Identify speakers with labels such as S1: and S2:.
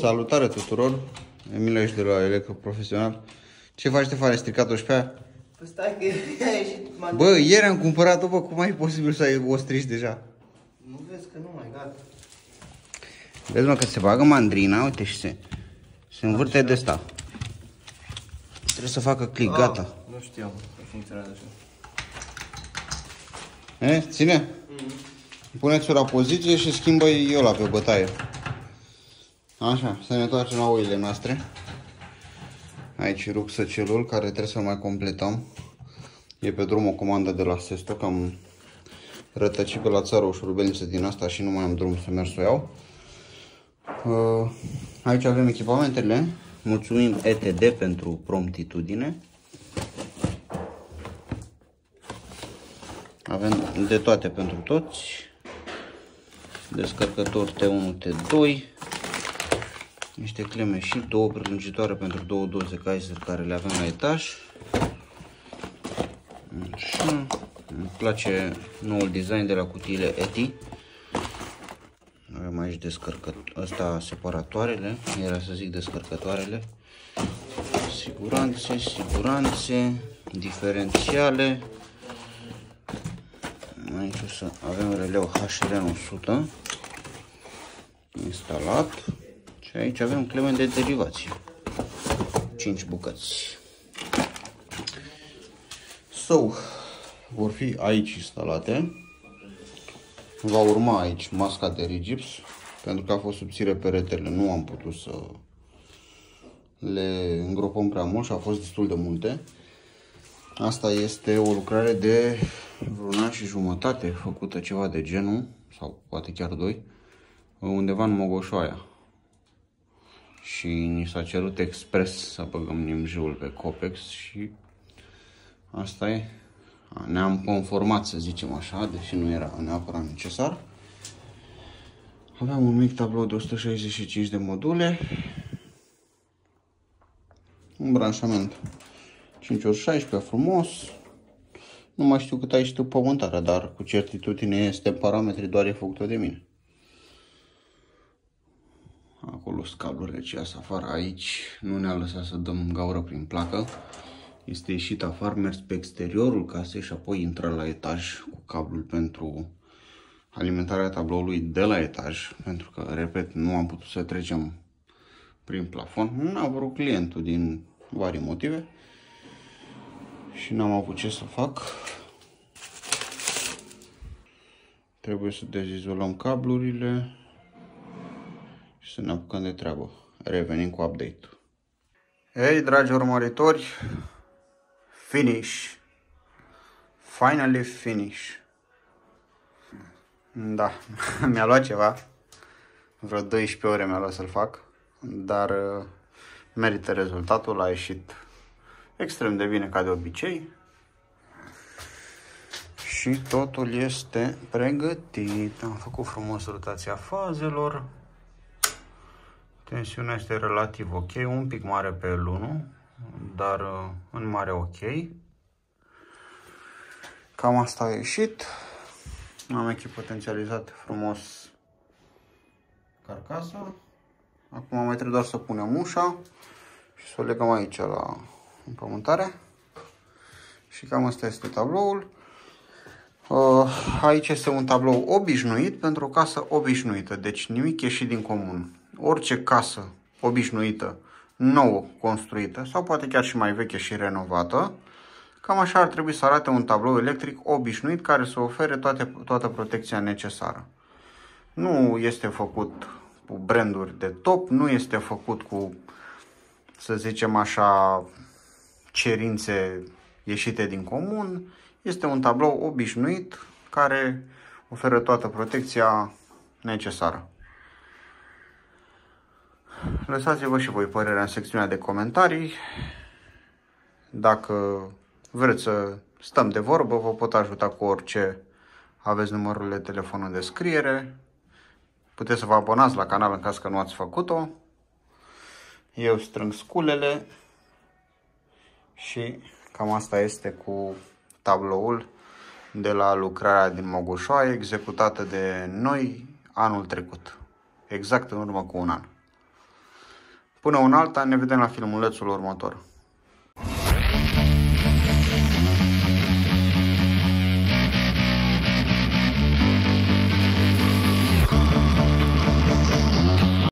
S1: Salutare tuturor! Emil aici de la Electro Profesional. Ce faci, Ștefane? Stricat-o și pe aia?
S2: Păi stai că a ieșit m
S1: Bă, ieri am cumpărat-o, bă, cum e posibil să ai o strici deja?
S2: Nu vezi că nu mai gata.
S1: Vezi, mă, că se bagă mandrina, uite, și se, se învârte de asta. Trebuie să facă click, gata.
S2: Ah, nu știam că funcționează așa.
S1: E, ține? Puneți-o la poziție și schimbă eu la pe bătaie. Așa, să ne întoarcem la oile noastre. Aici rucsăcelul care trebuie să mai completăm. E pe drum o comandă de la Sesto, că am rătăcit pe la țară o șurubelniță din asta și nu mai am drum să merg să o iau. Uh, Aici avem echipamentele. Mulțumim ETD pentru promptitudine. Avem de toate pentru toți. Descărcător T1, T2. Niște cleme și două prelungitoare pentru două doze Kaiser care le avem la etaj. Așa. Îmi place noul design de la cutiile ETI. Avem aici descărcător, ăsta separatoarele, era să zic descărcătoarele. Siguranțe, siguranțe, diferențiale. Aici o să avem releu HRN100 instalat. Și aici avem clement de derivație. 5 bucăți. So, vor fi aici instalate. Va urma aici masca de rigips. Pentru că a fost subțire peretele, nu am putut să le îngropăm prea mult și a fost destul de multe. Asta este o lucrare de vreun an și jumătate, făcută ceva de genul, sau poate chiar doi, undeva în Mogoșoaia. Și ni s-a cerut expres să băgăm nimjul pe Copex și asta e. Ne-am conformat, să zicem așa, deși nu era neapărat necesar. Aveam un mic tablou de 165 de module. Un branșament 5x16 frumos. Nu mai știu cât ai și tu pământarea, dar cu certitudine este parametri, doar e făcută de mine. Acolo scablurile ce iasă afară, aici nu ne-a lăsat să dăm gaură prin placă. Este ieșit afară, mers pe exteriorul casei și apoi intră la etaj cu cablul pentru alimentarea tabloului de la etaj, pentru că, repet, nu am putut să trecem prin plafon. Nu a vrut clientul din vari motive și n-am avut ce să fac. Trebuie să dezizolăm cablurile și să ne apucăm de treabă. Revenim cu update Hei, dragi urmăritori, finish. Finally finish. Da, mi-a luat ceva. Vreo 12 ore mi-a luat să-l fac, dar uh, merită rezultatul, a ieșit extrem de bine ca de obicei. Și totul este pregătit. Am făcut frumos rotația fazelor. Tensiunea este relativ ok, un pic mare pe L1, dar uh, în mare ok. Cam asta a ieșit. Am echipotențializat frumos carcasa. Acum mai trebuie doar să punem ușa și să o legăm aici la împământare. Și cam asta este tabloul. Uh, aici este un tablou obișnuit pentru o casă obișnuită, deci nimic ieșit din comun. Orice casă obișnuită, nouă construită sau poate chiar și mai veche și renovată, cam așa ar trebui să arate un tablou electric obișnuit care să ofere toate, toată protecția necesară. Nu este făcut cu branduri de top, nu este făcut cu, să zicem așa, cerințe ieșite din comun. Este un tablou obișnuit care oferă toată protecția necesară. Lăsați-vă și voi părerea în secțiunea de comentarii. Dacă vreți să stăm de vorbă, vă pot ajuta cu orice. Aveți numărul de telefon în descriere. Puteți să vă abonați la canal în caz că nu ați făcut-o. Eu strâng sculele și cam asta este cu tabloul de la lucrarea din Mogușoaie, executată de noi anul trecut, exact în urmă cu un an. Până un alta, ne vedem la filmulețul următor.